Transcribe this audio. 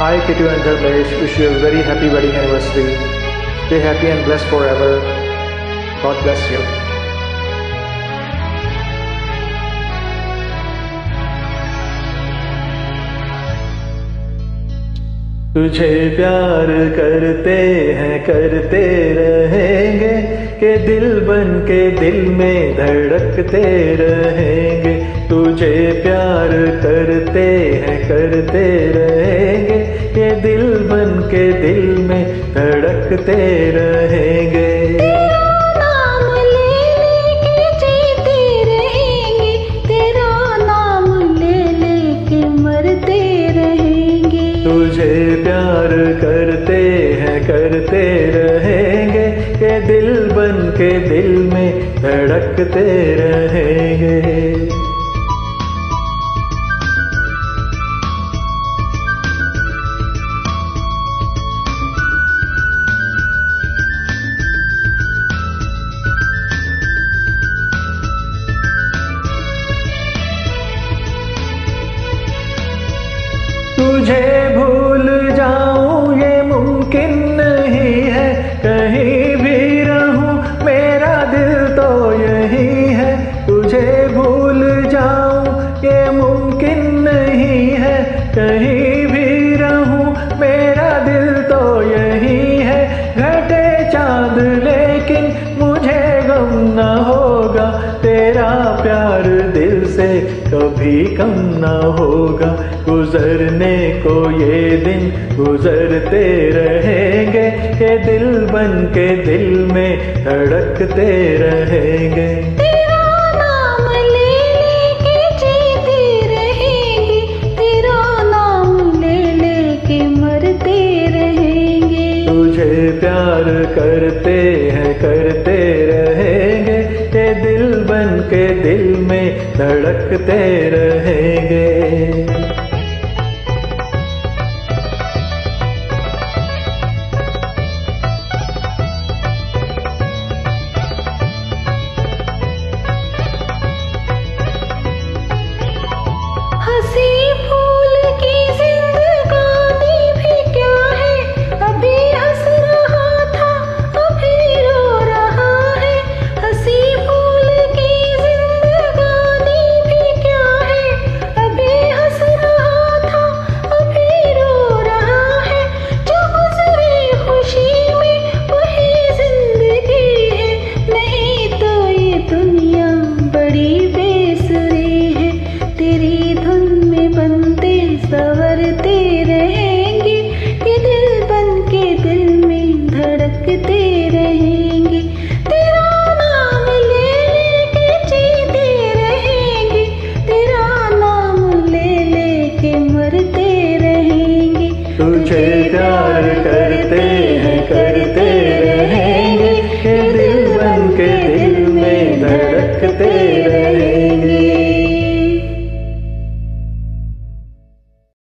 I, Kitu and Dharmesh, wish you a very happy wedding anniversary. Stay happy and blessed forever. God bless you. तुझे प्यार करते हैं करते रहेंगे के दिल बन के दिल में धड़कते रहेंगे तुझे प्यार करते हैं करते बन के दिल में धड़कते रहेंगे। तुझे प्यार करते हैं, करते रहेंगे। के दिल बन के दिल में धड़कते रहेंगे। तुझे कभी कम न होगा। गुजरने को ये दिन गुजरते रहेंगे। ये दिल बन के दिल में धड़कते रहेंगे। तेरा नाम ले लेके जीते रहेंगे। तेरा नाम ले लेके मरते रहेंगे। तुझे प्यार करते हैं करते धड़कते रहेंगे। संवरते रहेंगे। ये दिल बन के दिल में धड़कते रहेंगे। तेरा नाम ले लेके जीते रहेंगे। तेरा नाम ले लेके मरते रहेंगे। तुझे प्यार करते हैं करते रहेंगे। ये दिल बन के दिल में धड़कते